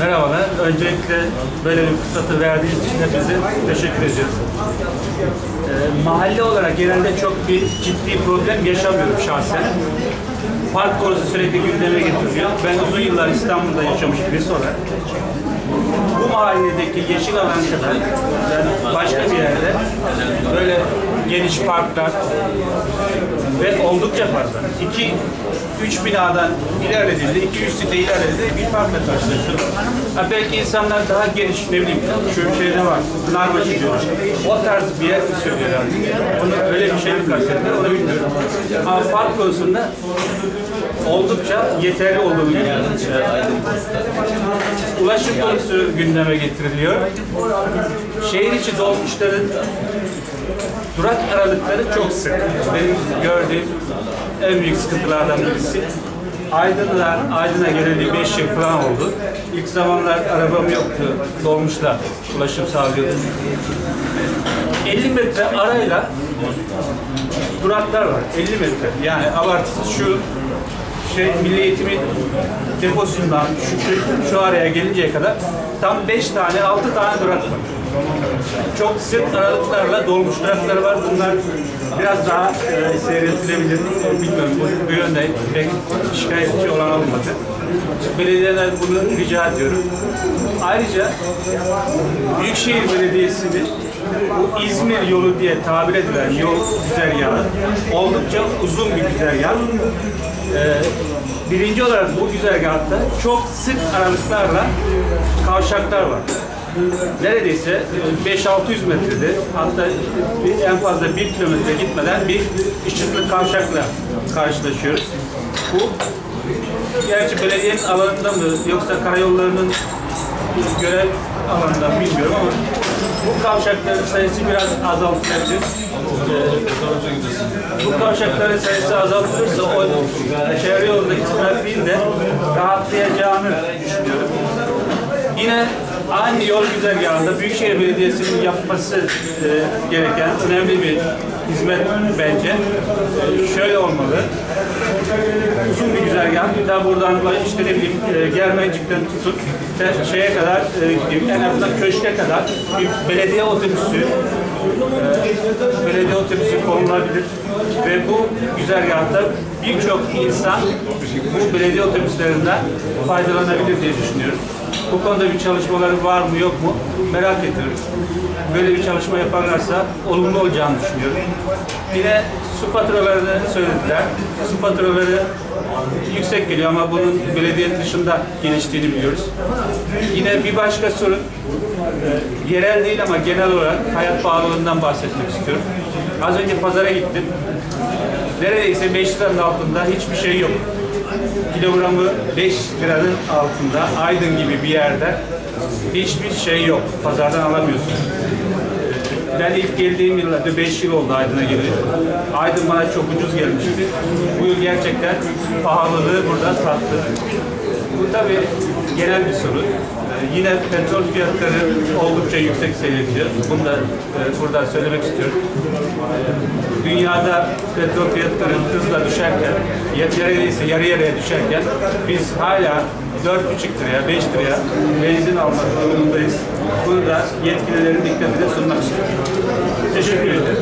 Merhabalar. Öncelikle böyle bir fırsatı verdiğiniz için hepinize teşekkür ediyorum. Ee, mahalle olarak genelde çok bir ciddi problem yaşamıyorum şahsen. Park konusu sürekli gündeme getiriliyor. Ben uzun yıllar İstanbul'da yaşamış birisi olarak bu mahalledeki yeşil alan kadar yani başka bir yerde böyle geniş parklar ve oldukça fazla. İki, üç binadan ilerlediğinde, iki üç site ilerlediğinde bir parkla karşılaşıyoruz. Ha belki insanlar daha geniş, ne bileyim, şu şeyde var, Pınarbaşı diyor. O tarz bir yer mi söylüyorlar? Onu öyle bir şey mi kastettiler, onu bilmiyorum. Ama park konusunda oldukça yeterli olduğunu düşünüyorum. Ulaşım konusu gündeme getiriliyor. Şehir içi dolmuşların durak aralıkları çok sık. Benim gördüğüm en büyük sıkıntılardan birisi. Aydın'dan Aydın'a geleli 5 yıl falan oldu. İlk zamanlar arabam yoktu. Dolmuşla ulaşım sağlıyordum. 50 metre arayla duraklar var. 50 metre. Yani abartısız şu şey Milli Eğitim'in deposundan şu, şu, araya gelinceye kadar tam 5 tane 6 tane durak var. Çok sık aralıklarla dolmuş durakları var. Bunlar biraz daha e, seyretilebilir. Bilmiyorum bu, bu yönde pek şikayetçi olan olmadı. Belediyeler bunu rica ediyorum. Ayrıca Büyükşehir Belediyesi'nin bu İzmir yolu diye tabir edilen yol güzergahı oldukça uzun bir güzergah. Ee, birinci olarak bu güzergahta çok sık aralıklarla kavşaklar var. Neredeyse 5-600 metrede hatta bir- en fazla 1 kilometre gitmeden bir ışıklı kavşakla karşılaşıyoruz. Bu gerçi belediyenin alanında mı yoksa karayollarının görev alanında bilmiyorum ama bu kavşakların sayısı biraz azaltılabilir. Ee, bu kavşakların sayısı azaltılırsa o çevre yoldaki trafiğin de rahatlayacağını düşünüyorum. Yine aynı yol güzergahında Büyükşehir Belediyesi'nin yapması e, gereken önemli bir hizmet bence. E, şöyle olmalı. Uzun bir güzergah. Bir daha buradan işte ne bileyim e, Germencik'ten tutup şeye kadar e, en azından köşke kadar bir belediye otobüsü e, belediye otobüsü konulabilir ve bu güzergahta birçok insan bu belediye otobüslerinden faydalanabilir diye düşünüyorum. Bu konuda bir çalışmaları var mı yok mu merak ediyorum. Böyle bir çalışma yaparlarsa olumlu olacağını düşünüyorum. Yine su faturalarını söylediler. Su faturaları yüksek geliyor ama bunun belediye dışında geliştiğini biliyoruz. Yine bir başka sorun e, yerel değil ama genel olarak hayat pahalılığından bahsetmek istiyorum. Az önce pazara gittim. Neredeyse 5 liranın altında hiçbir şey yok. Kilogramı 5 liranın altında Aydın gibi bir yerde hiçbir şey yok. Pazardan alamıyorsun. Ben ilk geldiğim yıllarda 5 yıl oldu Aydın'a geleli. Aydın bana çok ucuz gelmişti. Bu yıl gerçekten pahalılığı burada tattı. Bu tabii genel bir sorun. Ee, Yine petrol fiyatları oldukça yüksek seyrediyor. Bunu da e, buradan söylemek istiyorum. Ee, Dünyada petrol fiyatları hızla düşerken, yarı yarıya düşerken biz hala 4,5 liraya, 5 liraya benzin almak durumundayız. Bunu da yetkililerin dikkatine sunmak istiyorum. Teşekkür ederim.